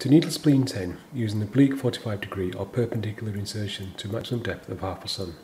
To needle spleen 10, use an oblique 45 degree or perpendicular insertion to maximum depth of half a sun.